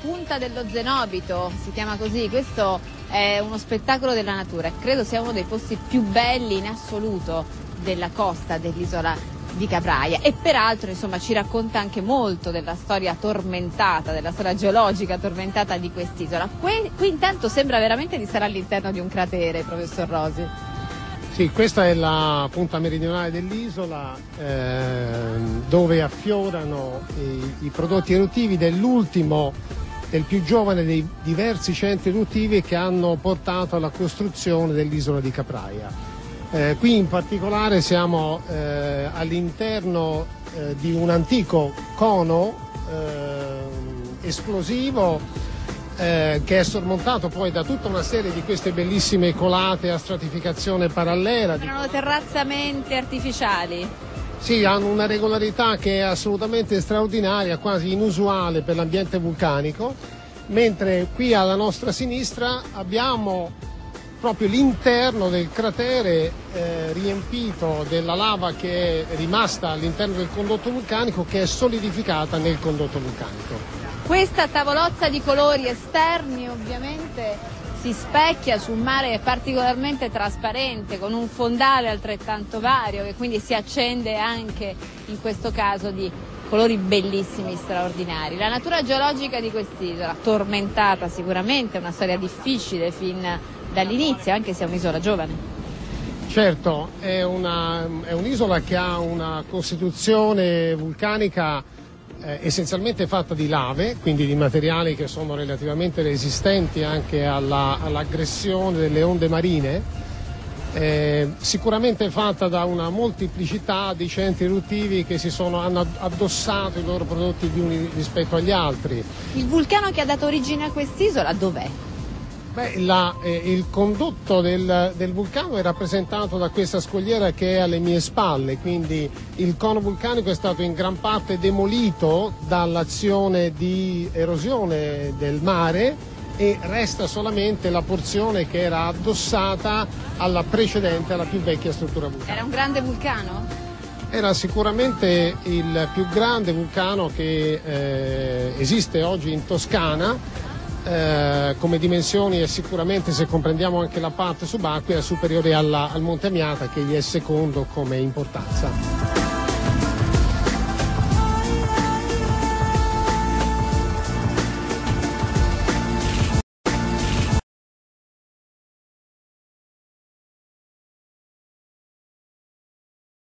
punta dello Zenobito, si chiama così, questo è uno spettacolo della natura, credo sia uno dei posti più belli in assoluto della costa dell'isola di Capraia e peraltro insomma, ci racconta anche molto della storia tormentata, della storia geologica tormentata di quest'isola. Qui, qui intanto sembra veramente di stare all'interno di un cratere, professor Rosi. Sì, questa è la punta meridionale dell'isola eh, dove affiorano i, i prodotti eruttivi dell'ultimo, del più giovane dei diversi centri eruttivi che hanno portato alla costruzione dell'isola di Capraia. Eh, qui in particolare siamo eh, all'interno eh, di un antico cono eh, esplosivo eh, che è sormontato poi da tutta una serie di queste bellissime colate a stratificazione parallela. Erano terrazzamenti artificiali. Sì, hanno una regolarità che è assolutamente straordinaria, quasi inusuale per l'ambiente vulcanico, mentre qui alla nostra sinistra abbiamo proprio l'interno del cratere eh, riempito della lava che è rimasta all'interno del condotto vulcanico che è solidificata nel condotto vulcanico. Questa tavolozza di colori esterni ovviamente si specchia su un mare particolarmente trasparente con un fondale altrettanto vario che quindi si accende anche in questo caso di colori bellissimi, straordinari. La natura geologica di quest'isola, tormentata sicuramente, una storia difficile fin dall'inizio, anche se è un'isola giovane. Certo, è, un'isola che ha una costituzione vulcanica eh, essenzialmente fatta di lave, quindi di materiali che sono relativamente resistenti anche alla, all'aggressione delle onde marine, eh, sicuramente fatta da una moltiplicità di centri eruttivi che si sono, hanno addossato i loro prodotti gli uni rispetto agli altri. Il vulcano che ha dato origine a quest'isola dov'è? Beh, la, eh, il condotto del, del, vulcano è rappresentato da questa scogliera che è alle mie spalle, quindi il cono vulcanico è stato in gran parte demolito dall'azione di erosione del mare e resta solamente la porzione che era addossata alla precedente, alla più vecchia struttura vulcanica. Era un grande vulcano? Era sicuramente il più grande vulcano che eh, esiste oggi in Toscana eh, come dimensioni e sicuramente se comprendiamo anche la parte subacquea è superiore alla, al Monte Amiata che gli è secondo come importanza.